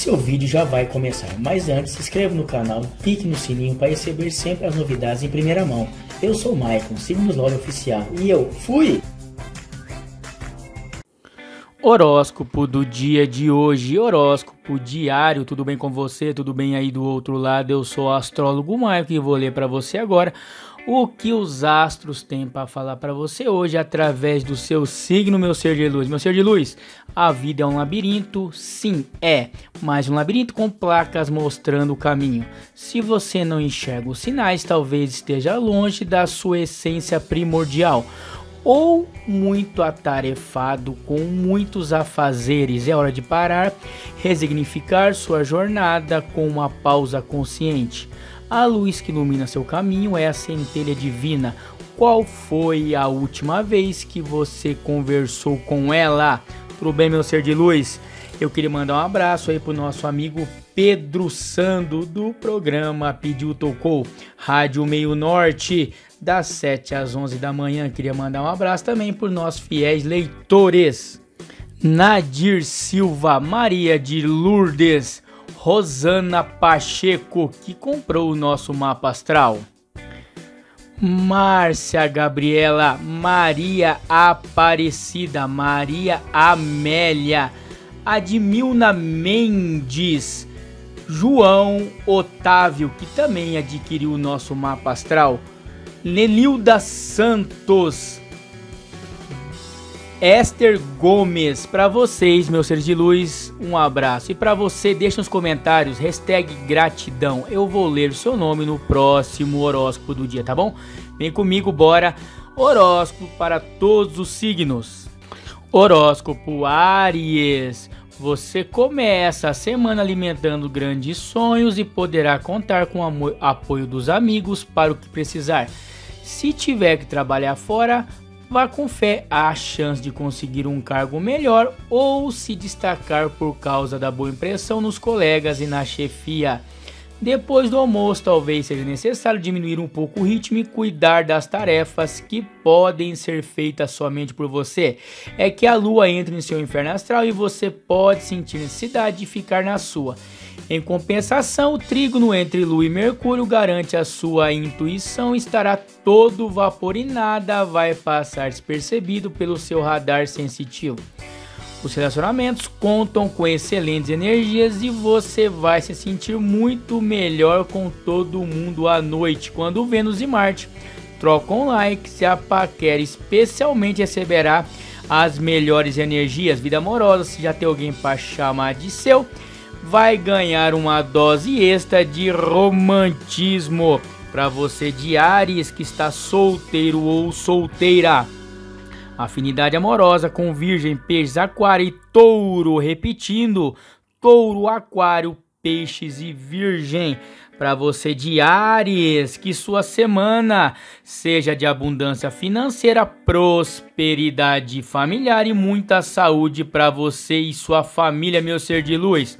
seu vídeo já vai começar. Mas antes, se inscreva no canal, clique no sininho para receber sempre as novidades em primeira mão. Eu sou o Maicon, siga-nos lá no oficial. E eu fui! Horóscopo do dia de hoje, horóscopo diário, tudo bem com você? Tudo bem aí do outro lado? Eu sou o astrólogo Maicon e vou ler para você agora o que os astros têm para falar para você hoje através do seu signo, meu ser de luz. Meu ser de luz, a vida é um labirinto? Sim, é, mas um labirinto com placas mostrando o caminho. Se você não enxerga os sinais, talvez esteja longe da sua essência primordial ou muito atarefado com muitos afazeres. É hora de parar, resignificar sua jornada com uma pausa consciente. A luz que ilumina seu caminho é a centelha divina. Qual foi a última vez que você conversou com ela? Tudo bem, meu ser de luz? Eu queria mandar um abraço aí pro nosso amigo Pedro Sando do programa Pediu Tocou, Rádio Meio Norte, das 7 às 11 da manhã. Queria mandar um abraço também por nossos fiéis leitores. Nadir Silva, Maria de Lourdes, Rosana Pacheco, que comprou o nosso mapa astral. Márcia Gabriela, Maria Aparecida, Maria Amélia, Admilna Mendes, João Otávio, que também adquiriu o nosso mapa astral, Lenilda Santos, Esther Gomes, para vocês, meus seres de luz, um abraço. E para você, deixa nos comentários, hashtag gratidão. Eu vou ler o seu nome no próximo horóscopo do dia, tá bom? Vem comigo, bora. Horóscopo para todos os signos. Horóscopo Aries. Você começa a semana alimentando grandes sonhos e poderá contar com o apoio dos amigos para o que precisar. Se tiver que trabalhar fora, vá com fé há chance de conseguir um cargo melhor ou se destacar por causa da boa impressão nos colegas e na chefia. Depois do almoço, talvez seja necessário diminuir um pouco o ritmo e cuidar das tarefas que podem ser feitas somente por você. É que a lua entra em seu inferno astral e você pode sentir necessidade de ficar na sua. Em compensação, o trígono entre Lua e Mercúrio garante a sua intuição estará todo vapor e nada vai passar despercebido pelo seu radar sensitivo. Os relacionamentos contam com excelentes energias e você vai se sentir muito melhor com todo mundo à noite quando Vênus e Marte trocam likes e a paquera especialmente receberá as melhores energias. Vida amorosa, se já tem alguém para chamar de seu, vai ganhar uma dose extra de romantismo para você de Ares que está solteiro ou solteira. Afinidade amorosa com Virgem, Peixes, Aquário e Touro, repetindo: Touro, Aquário, Peixes e Virgem. Para você Ares, que sua semana seja de abundância financeira, prosperidade familiar e muita saúde para você e sua família, meu ser de luz.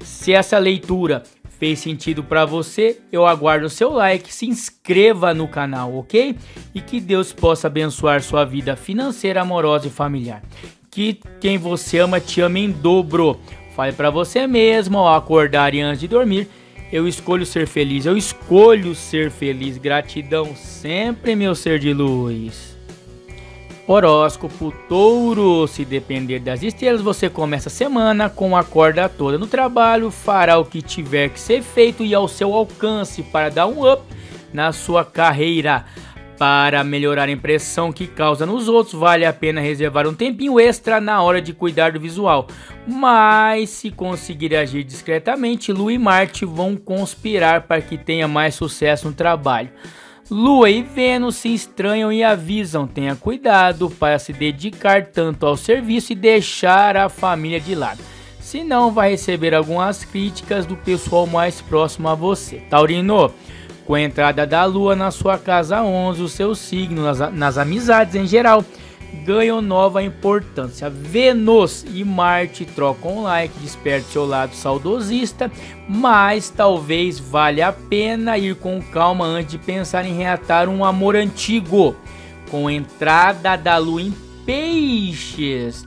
Se essa leitura fez sentido para você, eu aguardo o seu like, se inscreva no canal, ok? E que Deus possa abençoar sua vida financeira, amorosa e familiar. Que quem você ama te ama em dobro. Fale para você mesmo ao acordar e antes de dormir. Eu escolho ser feliz, eu escolho ser feliz. Gratidão sempre, meu ser de luz. Horóscopo Touro. Se depender das estrelas, você começa a semana com a corda toda no trabalho, fará o que tiver que ser feito e ao seu alcance para dar um up na sua carreira. Para melhorar a impressão que causa nos outros, vale a pena reservar um tempinho extra na hora de cuidar do visual. Mas se conseguir agir discretamente, Lu e Marte vão conspirar para que tenha mais sucesso no trabalho. Lua e Vênus se estranham e avisam: tenha cuidado para se dedicar tanto ao serviço e deixar a família de lado. Senão vai receber algumas críticas do pessoal mais próximo a você. Taurino, com a entrada da Lua na sua casa 11, o seu signo nas, nas amizades em geral ganham nova importância. Vênus e Marte trocam like, desperta seu lado saudosista, mas talvez valha a pena ir com calma antes de pensar em reatar um amor antigo. Com entrada da lua em peixes,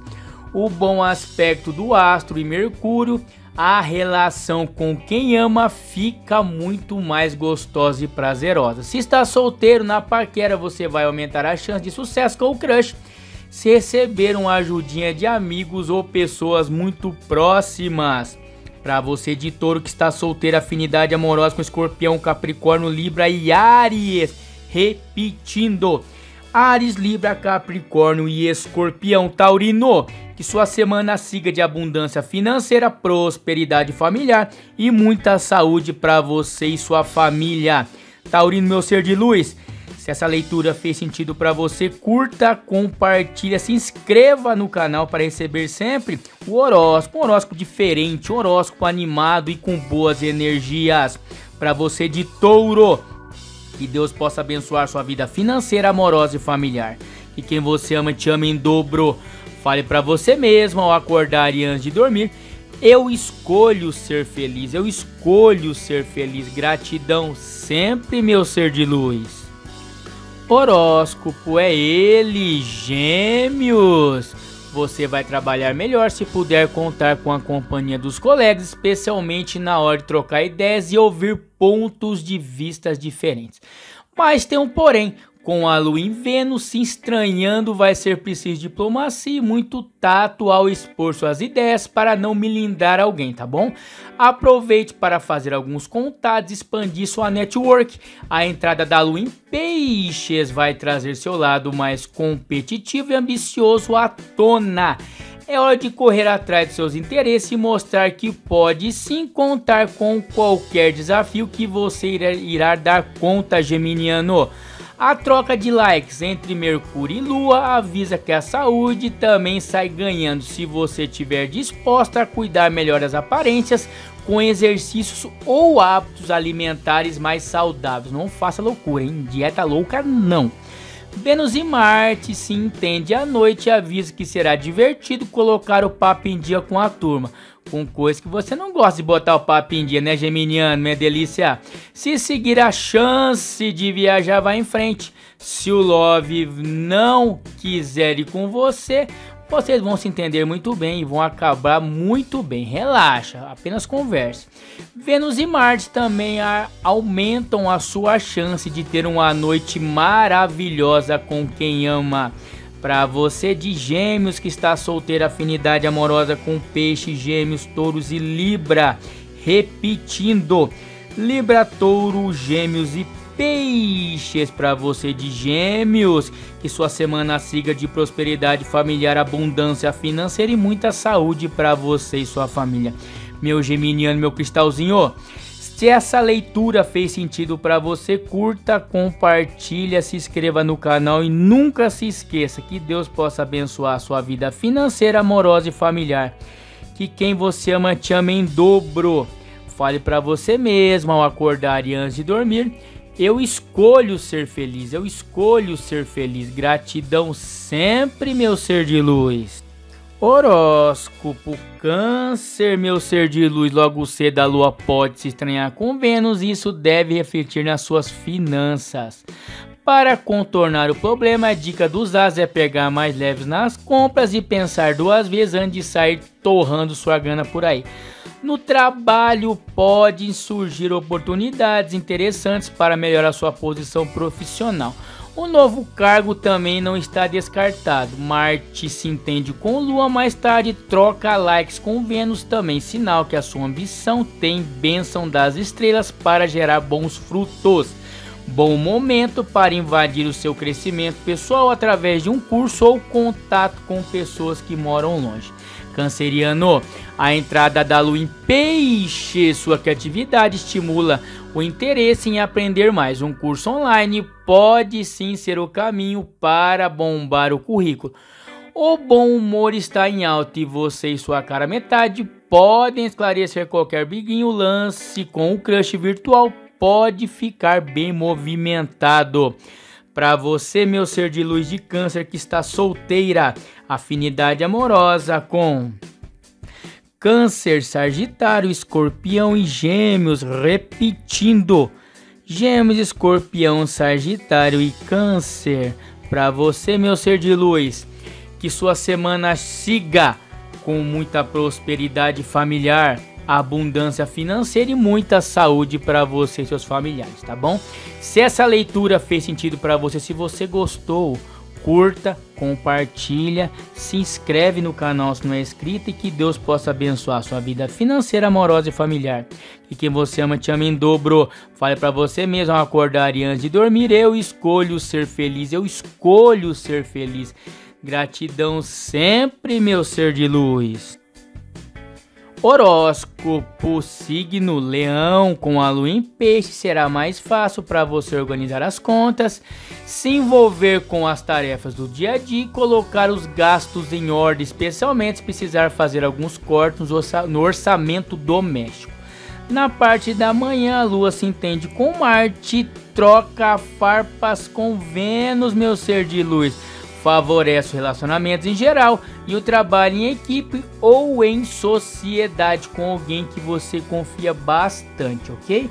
o bom aspecto do astro e Mercúrio a relação com quem ama fica muito mais gostosa e prazerosa. Se está solteiro na paquera, você vai aumentar a chance de sucesso com o crush. Se receber uma ajudinha de amigos ou pessoas muito próximas. Para você de touro que está solteiro, afinidade amorosa com escorpião, capricórnio, libra e Aries. Repetindo. Ares, Libra, Capricórnio e Escorpião Taurino. Que sua semana siga de abundância financeira, prosperidade familiar e muita saúde para você e sua família. Taurino, meu ser de luz. Se essa leitura fez sentido para você, curta, compartilha, se inscreva no canal para receber sempre o horóscopo, um horóscopo diferente, um horóscopo animado e com boas energias. Para você de touro, que Deus possa abençoar sua vida financeira, amorosa e familiar. Que quem você ama te ama em dobro. Fale para você mesmo ao acordar e antes de dormir. Eu escolho ser feliz, eu escolho ser feliz. Gratidão sempre, meu ser de luz. Horóscopo é ele, Gêmeos. Você vai trabalhar melhor se puder contar com a companhia dos colegas, especialmente na hora de trocar ideias e ouvir pontos de vistas diferentes. Mas tem um porém, com a lua em Vênus se estranhando, vai ser preciso diplomacia e muito tato ao expor suas ideias para não milindrar alguém, tá bom? Aproveite para fazer alguns contatos, expandir sua network. A entrada da lua em Peixes vai trazer seu lado mais competitivo e ambicioso à tona. É hora de correr atrás de seus interesses e mostrar que pode sim contar com qualquer desafio que você irá dar conta, Geminiano. A troca de likes entre Mercúrio e Lua avisa que a saúde também sai ganhando se você estiver disposta a cuidar melhor das aparências com exercícios ou hábitos alimentares mais saudáveis. Não faça loucura, hein? Dieta louca não. Vênus e Marte se entende à noite e avisa que será divertido colocar o papo em dia com a turma com coisa que você não gosta de botar o papo em dia, né, Geminiano, minha delícia? Se seguir a chance de viajar, vai em frente. Se o Love não quiser ir com você, vocês vão se entender muito bem e vão acabar muito bem. Relaxa, apenas converse. Vênus e Marte também a, aumentam a sua chance de ter uma noite maravilhosa com quem ama. Para você de Gêmeos que está solteira, afinidade amorosa com Peixe, Gêmeos, Touros e Libra. Repetindo: Libra, Touro, Gêmeos e Peixes. Para você de Gêmeos, que sua semana siga de prosperidade familiar, abundância financeira e muita saúde para você e sua família. Meu Geminiano, meu cristalzinho. Se essa leitura fez sentido para você, curta, compartilha, se inscreva no canal e nunca se esqueça que Deus possa abençoar a sua vida financeira, amorosa e familiar. Que quem você ama te ama em dobro. Fale para você mesmo ao acordar e antes de dormir. Eu escolho ser feliz, eu escolho ser feliz. Gratidão sempre, meu ser de luz. Horóscopo Câncer, meu ser de luz, logo cedo a lua pode se estranhar com Vênus e isso deve refletir nas suas finanças. Para contornar o problema, a dica dos as é pegar mais leves nas compras e pensar duas vezes antes de sair torrando sua grana por aí. No trabalho podem surgir oportunidades interessantes para melhorar sua posição profissional. O novo cargo também não está descartado. Marte se entende com Lua, mais tarde troca likes com Vênus, também sinal que a sua ambição tem bênção das estrelas para gerar bons frutos. Bom momento para invadir o seu crescimento pessoal através de um curso ou contato com pessoas que moram longe. Canceriano, a entrada da lua em peixe, sua criatividade estimula o interesse em aprender mais. Um curso online pode sim ser o caminho para bombar o currículo. O bom humor está em alta e você e sua cara metade podem esclarecer qualquer biguinho. Lance com o crush virtual pode ficar bem movimentado. Para você, meu ser de luz de câncer que está solteira, afinidade amorosa com Câncer, Sagitário, Escorpião e Gêmeos, repetindo. Gêmeos, Escorpião, Sagitário e Câncer. Para você, meu ser de luz, que sua semana siga com muita prosperidade familiar, abundância financeira e muita saúde para você e seus familiares, tá bom? Se essa leitura fez sentido para você, se você gostou, curta, compartilha, se inscreve no canal se não é inscrito e que Deus possa abençoar sua vida financeira, amorosa e familiar. E quem você ama te ama em dobro. Fale para você mesmo acordar e antes de dormir, eu escolho ser feliz, eu escolho ser feliz. Gratidão sempre, meu ser de luz. Horóscopo signo Leão com a lua em peixe será mais fácil para você organizar as contas, se envolver com as tarefas do dia a dia e colocar os gastos em ordem, especialmente se precisar fazer alguns cortes no orçamento doméstico. Na parte da manhã, a lua se entende com Marte, troca farpas com Vênus, meu ser de luz favorece os relacionamentos em geral e o trabalho em equipe ou em sociedade com alguém que você confia bastante, ok?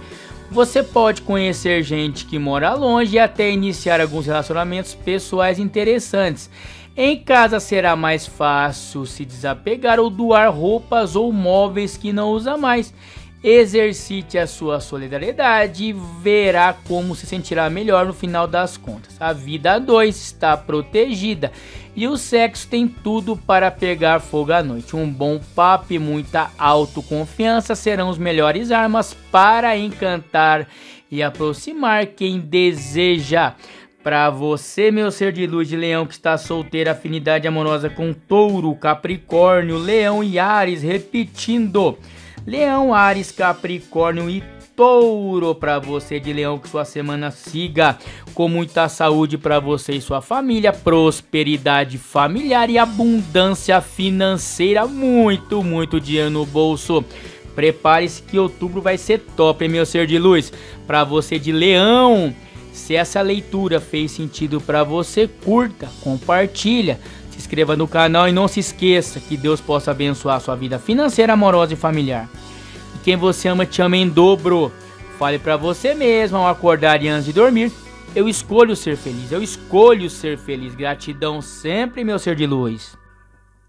Você pode conhecer gente que mora longe e até iniciar alguns relacionamentos pessoais interessantes. Em casa será mais fácil se desapegar ou doar roupas ou móveis que não usa mais. Exercite a sua solidariedade e verá como se sentirá melhor no final das contas. A vida a dois está protegida e o sexo tem tudo para pegar fogo à noite. Um bom papo e muita autoconfiança serão as melhores armas para encantar e aproximar quem deseja. Para você, meu ser de luz de leão que está solteiro, afinidade amorosa com touro, capricórnio, leão e ares, repetindo. Leão, Ares, Capricórnio e Touro para você de Leão que sua semana siga com muita saúde para você e sua família, prosperidade familiar e abundância financeira, muito, muito dinheiro no bolso. Prepare-se que outubro vai ser top, hein, meu ser de luz. Para você de Leão, se essa leitura fez sentido para você, curta, compartilha inscreva no canal e não se esqueça que Deus possa abençoar sua vida financeira, amorosa e familiar. E quem você ama te ama em dobro. Fale para você mesmo ao acordar e antes de dormir. Eu escolho ser feliz, eu escolho ser feliz. Gratidão sempre, meu ser de luz.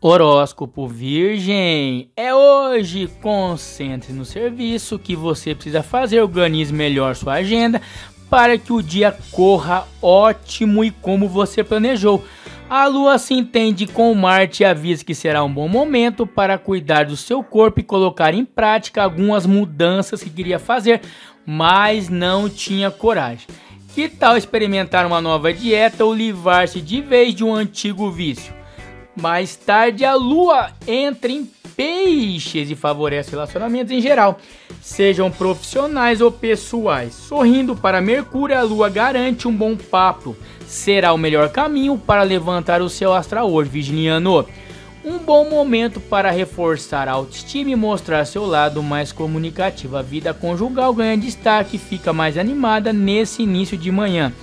Horóscopo Virgem. É hoje. Concentre no serviço que você precisa fazer. Organize melhor sua agenda para que o dia corra ótimo e como você planejou. A Lua se entende com Marte e avisa que será um bom momento para cuidar do seu corpo e colocar em prática algumas mudanças que queria fazer, mas não tinha coragem. Que tal experimentar uma nova dieta ou livrar-se de vez de um antigo vício? Mais tarde, a Lua entra em peixes e favorece relacionamentos em geral, sejam profissionais ou pessoais. Sorrindo para Mercúrio, a Lua garante um bom papo será o melhor caminho para levantar o seu astral hoje, Virginiano. Um bom momento para reforçar a autoestima e mostrar seu lado mais comunicativo. A vida conjugal ganha destaque e fica mais animada nesse início de manhã.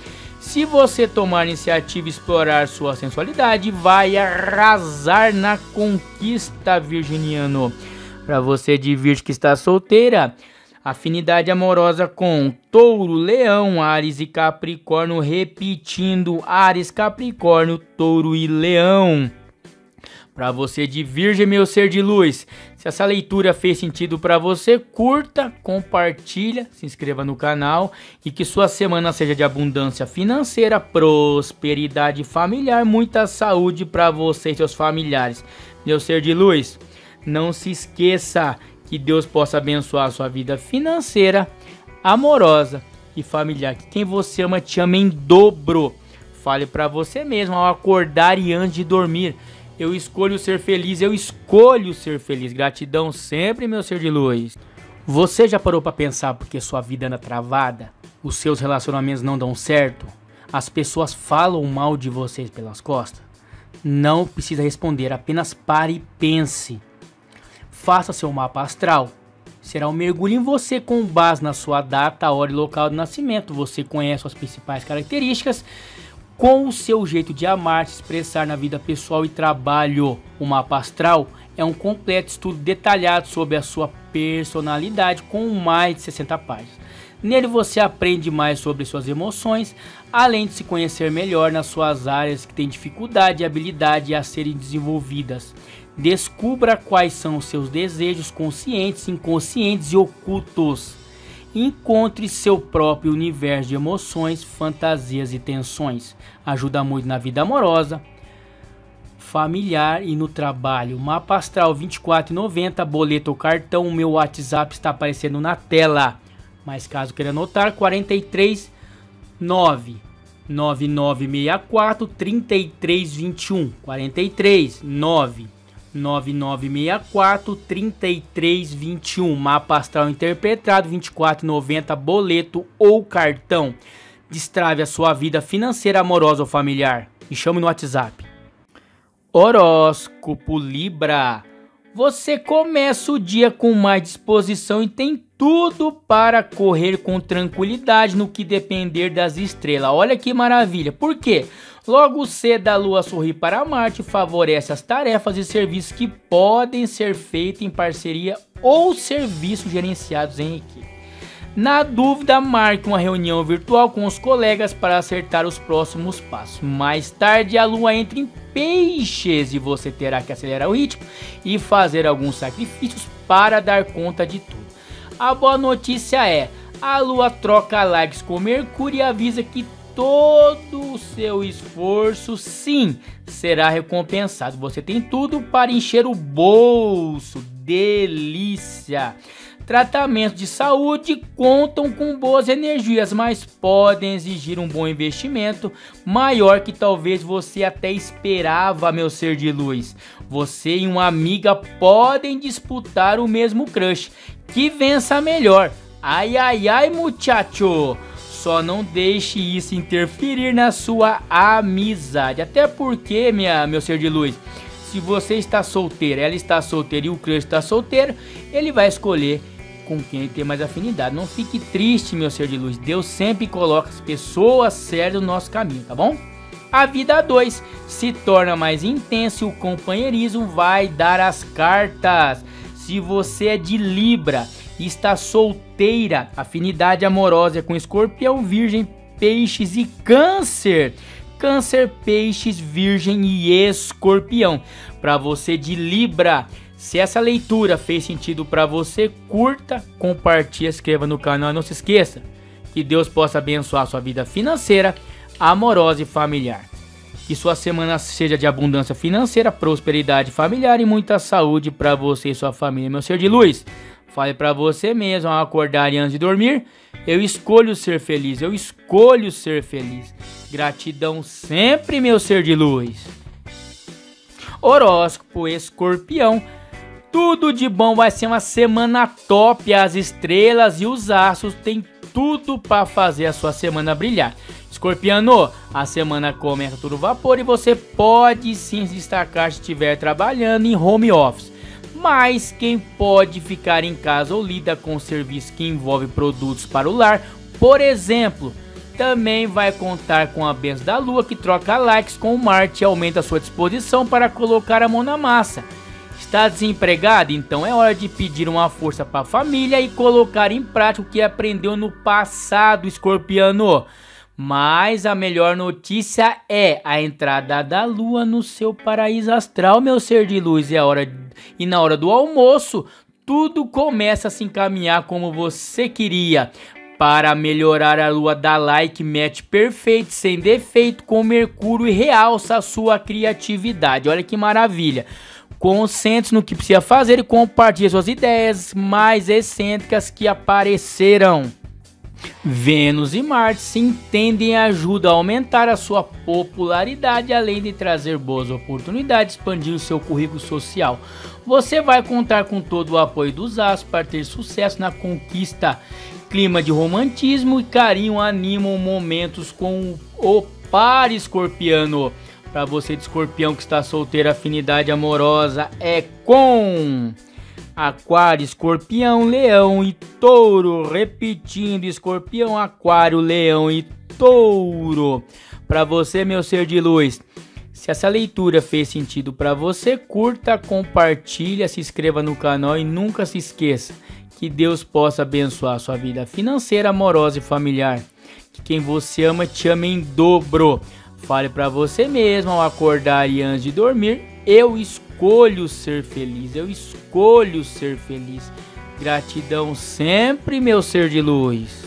Se você tomar iniciativa e explorar sua sensualidade, vai arrasar na conquista, Virginiano. Para você de Virgem que está solteira, Afinidade amorosa com Touro, Leão, Ares e Capricórnio, repetindo Ares, Capricórnio, Touro e Leão. Para você de Virgem, meu ser de luz, se essa leitura fez sentido para você, curta, compartilha, se inscreva no canal e que sua semana seja de abundância financeira, prosperidade familiar, muita saúde para você e seus familiares. Meu ser de luz, não se esqueça que Deus possa abençoar a sua vida financeira, amorosa e familiar. Que quem você ama te ama em dobro. Fale para você mesmo ao acordar e antes de dormir. Eu escolho ser feliz, eu escolho ser feliz. Gratidão sempre, meu ser de luz. Você já parou para pensar porque sua vida anda travada? Os seus relacionamentos não dão certo? As pessoas falam mal de vocês pelas costas? Não precisa responder, apenas pare e pense. Faça seu mapa astral. Será um mergulho em você com base na sua data, hora e local de nascimento. Você conhece as principais características com o seu jeito de amar, se expressar na vida pessoal e trabalho. O mapa astral é um completo estudo detalhado sobre a sua personalidade com mais de 60 páginas. Nele você aprende mais sobre suas emoções, além de se conhecer melhor nas suas áreas que têm dificuldade e habilidade a serem desenvolvidas. Descubra quais são os seus desejos conscientes, inconscientes e ocultos. Encontre seu próprio universo de emoções, fantasias e tensões. Ajuda muito na vida amorosa, familiar e no trabalho. Mapa astral 24,90, boleto ou cartão. Meu WhatsApp está aparecendo na tela. Mas caso queira anotar, 43 9 9964 3321 43 9 9964 3321 Mapa astral interpretado 2490 boleto ou cartão. Destrave a sua vida financeira, amorosa ou familiar. Me chame no WhatsApp Horóscopo Libra. Você começa o dia com mais disposição e tem tudo para correr com tranquilidade no que depender das estrelas. Olha que maravilha. Por quê? Logo cedo a lua sorri para Marte favorece as tarefas e serviços que podem ser feitos em parceria ou serviços gerenciados em equipe. Na dúvida, marque uma reunião virtual com os colegas para acertar os próximos passos. Mais tarde, a lua entra em peixes e você terá que acelerar o ritmo e fazer alguns sacrifícios para dar conta de tudo. A boa notícia é: a lua troca likes com Mercúrio e avisa que todo o seu esforço sim será recompensado. Você tem tudo para encher o bolso. Delícia! Tratamentos de saúde contam com boas energias, mas podem exigir um bom investimento maior que talvez você até esperava, meu ser de luz. Você e uma amiga podem disputar o mesmo crush. Que vença melhor. Ai ai ai, muchacho. Só não deixe isso interferir na sua amizade. Até porque, minha, meu ser de luz, se você está solteiro, ela está solteira e o crush está solteiro, ele vai escolher com quem ele tem mais afinidade. Não fique triste, meu ser de luz. Deus sempre coloca as pessoas certas no nosso caminho, tá bom? A vida 2 se torna mais intensa e o companheirismo vai dar as cartas. Se você é de Libra e está solteira, afinidade amorosa com escorpião, virgem, peixes e câncer. Câncer, peixes, virgem e escorpião. Para você de Libra, se essa leitura fez sentido para você, curta, compartilhe, inscreva no canal e não se esqueça que Deus possa abençoar sua vida financeira, amorosa e familiar. Que sua semana seja de abundância financeira, prosperidade familiar e muita saúde para você e sua família. Meu ser de luz, fale para você mesmo ao acordar e antes de dormir, eu escolho ser feliz, eu escolho ser feliz. Gratidão sempre, meu ser de luz. Horóscopo Escorpião tudo de bom, vai ser uma semana top. As estrelas e os astros têm tudo para fazer a sua semana brilhar. Escorpiano, a semana começa tudo vapor e você pode sim se destacar se estiver trabalhando em home office. Mas quem pode ficar em casa ou lida com serviços que envolvem produtos para o lar, por exemplo, também vai contar com a benção da lua que troca likes com o Marte e aumenta sua disposição para colocar a mão na massa. Está desempregado? Então é hora de pedir uma força para a família e colocar em prática o que aprendeu no passado, escorpiano. Mas a melhor notícia é a entrada da lua no seu paraíso astral, meu ser de luz. E, a hora, e na hora do almoço, tudo começa a se encaminhar como você queria. Para melhorar a lua, dá like, match perfeito, sem defeito com Mercúrio e realça a sua criatividade. Olha que maravilha. Concentre no que precisa fazer e compartilhe suas ideias mais excêntricas que apareceram. Vênus e Marte se entendem e ajudam a aumentar a sua popularidade, além de trazer boas oportunidades, expandir o seu currículo social. Você vai contar com todo o apoio dos astros para ter sucesso na conquista. Clima de romantismo e carinho animam momentos com o par escorpiano. Para você de escorpião que está solteiro, afinidade amorosa é com Aquário, Escorpião, Leão e Touro. Repetindo, Escorpião, Aquário, Leão e Touro. Para você, meu ser de luz, se essa leitura fez sentido para você, curta, compartilha, se inscreva no canal e nunca se esqueça que Deus possa abençoar sua vida financeira, amorosa e familiar. Que quem você ama te ama em dobro. Fale para você mesmo ao acordar e antes de dormir, Eu escolho ser feliz, eu escolho ser feliz. Gratidão sempre, meu ser de luz.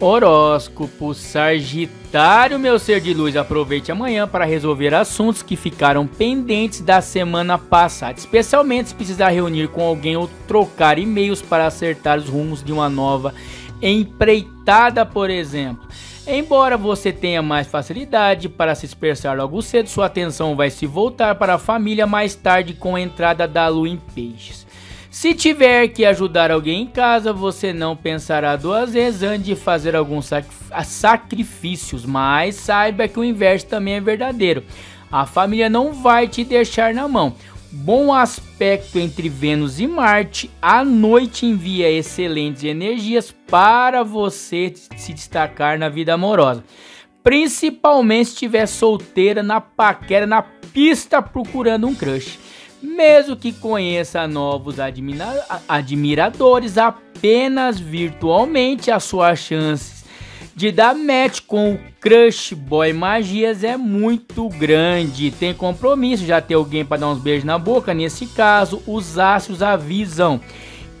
Horóscopo Sagitário, meu ser de luz. Aproveite amanhã para resolver assuntos que ficaram pendentes da semana passada, especialmente se precisar reunir com alguém ou trocar e-mails para acertar os rumos de uma nova empreitada, por exemplo. Embora você tenha mais facilidade para se expressar logo cedo, sua atenção vai se voltar para a família mais tarde com a entrada da lua em peixes. Se tiver que ajudar alguém em casa, você não pensará duas vezes antes de fazer alguns sacrifícios, mas saiba que o inverso também é verdadeiro. A família não vai te deixar na mão. Bom aspecto entre Vênus e Marte, a noite envia excelentes energias para você se destacar na vida amorosa. Principalmente se estiver solteira na paquera, na pista procurando um crush. Mesmo que conheça novos admira admiradores apenas virtualmente, as suas chances de dar match com o Crush Boy Magias é muito grande. Tem compromisso, já tem alguém para dar uns beijos na boca. Nesse caso, os astros avisam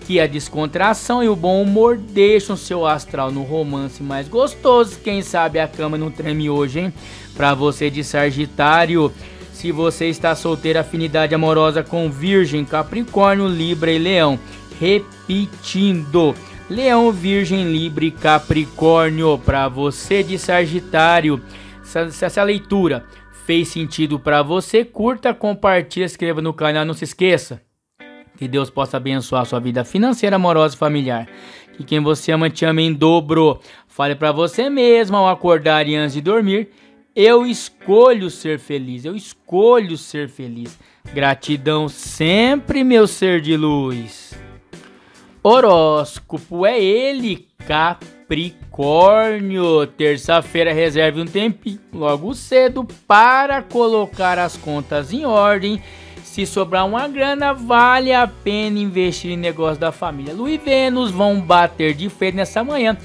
que a descontração e o bom humor deixam seu astral no romance mais gostoso. Quem sabe a cama não treme hoje, hein? Para você de Sagitário. Se você está solteiro, afinidade amorosa com Virgem, Capricórnio, Libra e Leão. Repetindo. Leão, Virgem, Libra e Capricórnio. Para você de Sagitário, se essa leitura fez sentido para você, curta, compartilhe, inscreva no canal, não se esqueça. Que Deus possa abençoar a sua vida financeira, amorosa e familiar. Que quem você ama te ame em dobro. Fale para você mesmo ao acordar e antes de dormir eu escolho ser feliz, eu escolho ser feliz. Gratidão sempre, meu ser de luz. Horóscopo é ele, Capricórnio. Terça-feira reserve um tempinho logo cedo para colocar as contas em ordem. Se sobrar uma grana, vale a pena investir em negócio da família. Lu e Vênus vão bater de frente nessa manhã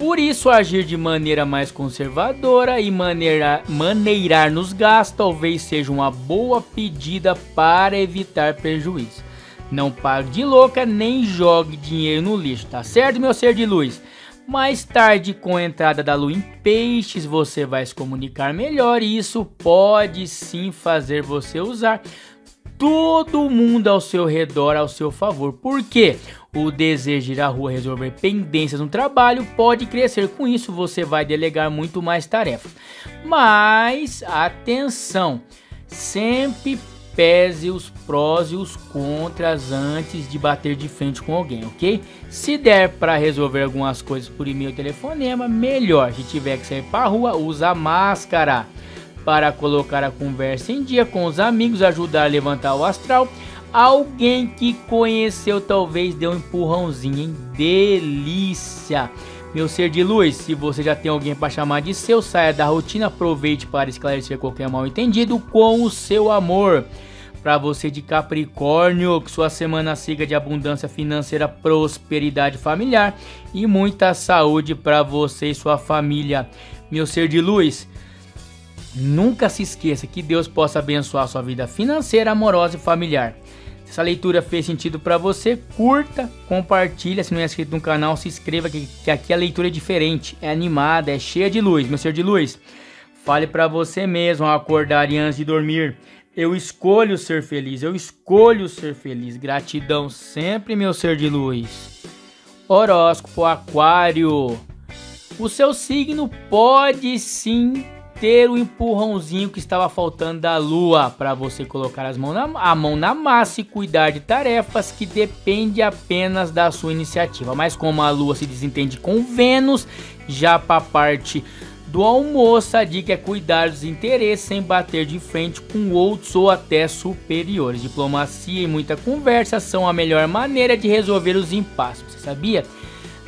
por isso, agir de maneira mais conservadora e maneira, maneirar nos gastos talvez seja uma boa pedida para evitar prejuízo. Não pague de louca nem jogue dinheiro no lixo, tá certo, meu ser de luz? Mais tarde, com a entrada da lua em peixes, você vai se comunicar melhor e isso pode sim fazer você usar todo mundo ao seu redor ao seu favor. Por quê? O desejo de ir à rua resolver pendências no trabalho pode crescer. Com isso, você vai delegar muito mais tarefas. Mas atenção, sempre pese os prós e os contras antes de bater de frente com alguém, ok? Se der para resolver algumas coisas por e-mail ou telefonema, melhor. Se tiver que sair para rua, usa máscara para colocar a conversa em dia com os amigos, ajudar a levantar o astral Alguém que conheceu talvez deu um empurrãozinho, hein? Delícia! Meu ser de luz, se você já tem alguém para chamar de seu, saia da rotina, aproveite para esclarecer qualquer mal entendido com o seu amor. Para você de Capricórnio, que sua semana siga de abundância financeira, prosperidade familiar e muita saúde para você e sua família. Meu ser de luz, nunca se esqueça que Deus possa abençoar sua vida financeira, amorosa e familiar. Essa leitura fez sentido para você, curta, compartilha. Se não é inscrito no canal, se inscreva que, que aqui a leitura é diferente, é animada, é cheia de luz. Meu ser de luz, fale para você mesmo ao acordar e antes de dormir. Eu escolho ser feliz, eu escolho ser feliz. Gratidão sempre, meu ser de luz. Horóscopo Aquário. O seu signo pode sim ter o empurrãozinho que estava faltando da lua para você colocar as mãos na, a mão na massa e cuidar de tarefas que depende apenas da sua iniciativa. Mas como a lua se desentende com Vênus, já para a parte do almoço, a dica é cuidar dos interesses sem bater de frente com outros ou até superiores. Diplomacia e muita conversa são a melhor maneira de resolver os impasses. Você sabia?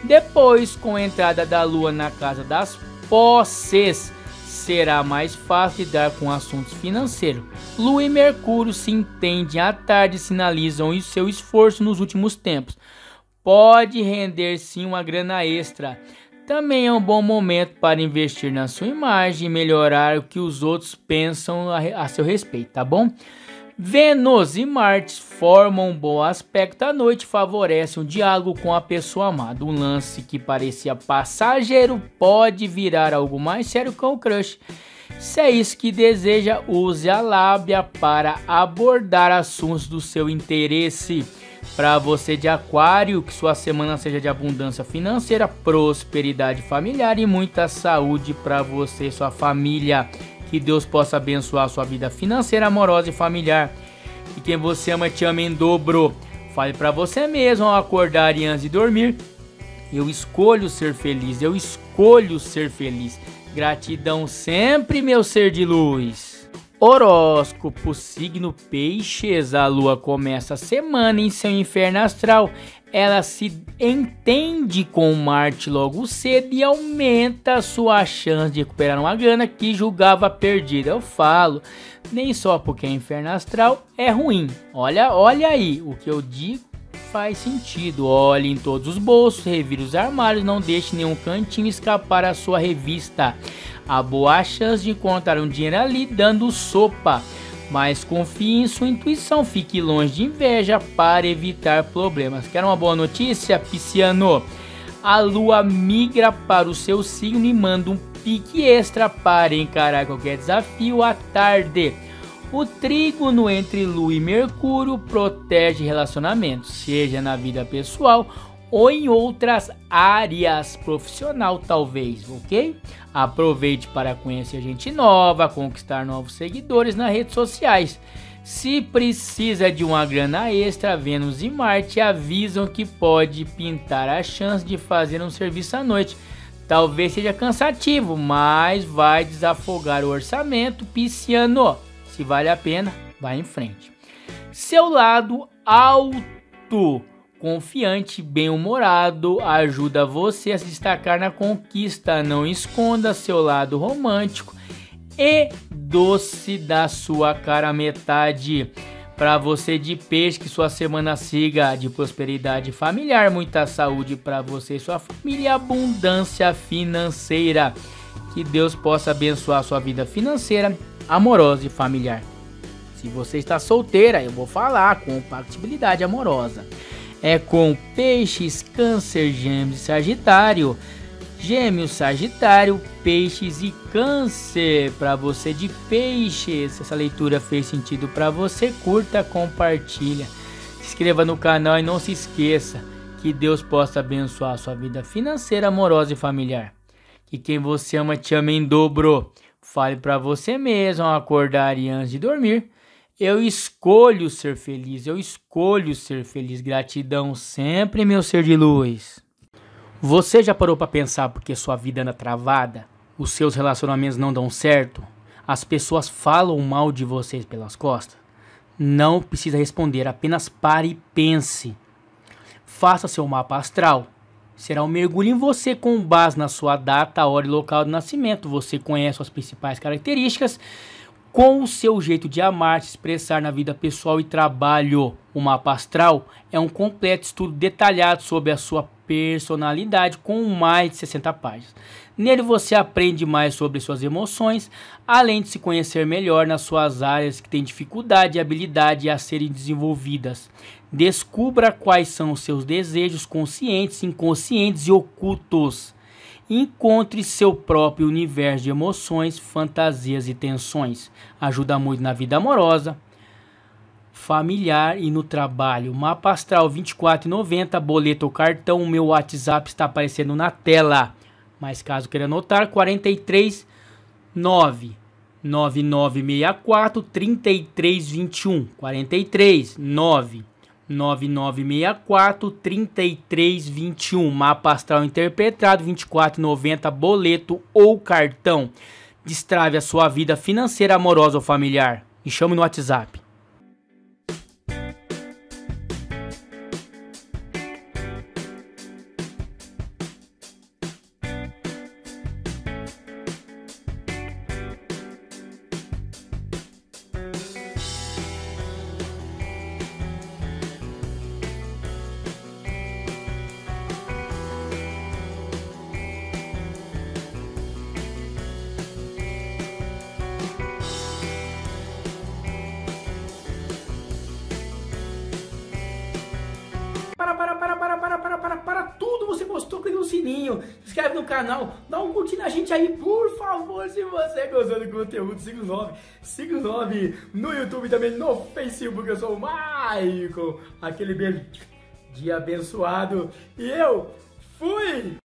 Depois, com a entrada da lua na casa das posses, será mais fácil lidar com assuntos financeiros. Lua e Mercúrio se entendem à tarde e sinalizam o seu esforço nos últimos tempos. Pode render sim uma grana extra. Também é um bom momento para investir na sua imagem e melhorar o que os outros pensam a, a seu respeito, tá bom? Vênus e Marte formam um bom aspecto à noite, favorece um diálogo com a pessoa amada. Um lance que parecia passageiro pode virar algo mais sério com o crush. Se é isso que deseja, use a lábia para abordar assuntos do seu interesse. Para você de Aquário, que sua semana seja de abundância financeira, prosperidade familiar e muita saúde para você e sua família. Que Deus possa abençoar sua vida financeira, amorosa e familiar. E quem você ama te ama em dobro. Fale para você mesmo ao acordar e antes de dormir. Eu escolho ser feliz, eu escolho ser feliz. Gratidão sempre, meu ser de luz. Horóscopo, signo Peixes. A lua começa a semana em seu inferno astral ela se entende com Marte logo cedo e aumenta sua chance de recuperar uma grana que julgava perdida. Eu falo, nem só porque é inferno astral é ruim. Olha, olha aí, o que eu digo faz sentido. Olhe em todos os bolsos, revire os armários, não deixe nenhum cantinho escapar a sua revista. Há boa chance de encontrar um dinheiro ali dando sopa mas confie em sua intuição, fique longe de inveja para evitar problemas. Quer uma boa notícia, Pisciano? A lua migra para o seu signo e manda um pique extra para encarar qualquer desafio à tarde. O trígono entre Lua e Mercúrio protege relacionamentos, seja na vida pessoal ou em outras áreas profissional talvez, ok? Aproveite para conhecer gente nova, conquistar novos seguidores nas redes sociais. Se precisa de uma grana extra, Vênus e Marte avisam que pode pintar a chance de fazer um serviço à noite. Talvez seja cansativo, mas vai desafogar o orçamento pisciano. Se vale a pena, vá em frente. Seu lado alto confiante, bem-humorado, ajuda você a se destacar na conquista. Não esconda seu lado romântico e doce da sua cara metade. Para você de peixe, que sua semana siga de prosperidade familiar, muita saúde para você e sua família, abundância financeira. Que Deus possa abençoar sua vida financeira, amorosa e familiar. Se você está solteira, eu vou falar compatibilidade amorosa é com Peixes, Câncer, Gêmeos e Sagitário. Gêmeos, Sagitário, Peixes e Câncer. Para você de Peixes, se essa leitura fez sentido para você, curta, compartilha. Se inscreva no canal e não se esqueça que Deus possa abençoar a sua vida financeira, amorosa e familiar. Que quem você ama te ama em dobro. Fale para você mesmo ao acordar e antes de dormir eu escolho ser feliz, eu escolho ser feliz. Gratidão sempre, meu ser de luz. Você já parou para pensar porque sua vida anda travada? Os seus relacionamentos não dão certo? As pessoas falam mal de vocês pelas costas? Não precisa responder, apenas pare e pense. Faça seu mapa astral. Será um mergulho em você com base na sua data, hora e local de nascimento. Você conhece suas principais características com o seu jeito de amar, se expressar na vida pessoal e trabalho. O mapa astral é um completo estudo detalhado sobre a sua personalidade com mais de 60 páginas. Nele você aprende mais sobre suas emoções, além de se conhecer melhor nas suas áreas que têm dificuldade e habilidade a serem desenvolvidas. Descubra quais são os seus desejos conscientes, inconscientes e ocultos. Encontre seu próprio universo de emoções, fantasias e tensões. Ajuda muito na vida amorosa, familiar e no trabalho. Mapa astral 24,90, boleto ou cartão. Meu WhatsApp está aparecendo na tela. Mas caso queira anotar, 43 9 9964 3321 43 9 9964 3321. Mapa astral interpretado 2490 boleto ou cartão. Destrave a sua vida financeira, amorosa ou familiar. E chame no WhatsApp sininho, se inscreve no canal, dá um curtir na gente aí, por favor, se você gostou do conteúdo, siga o 9, siga o 9 no YouTube também, no Facebook, eu sou o Maicon, aquele beijo de abençoado, e eu fui!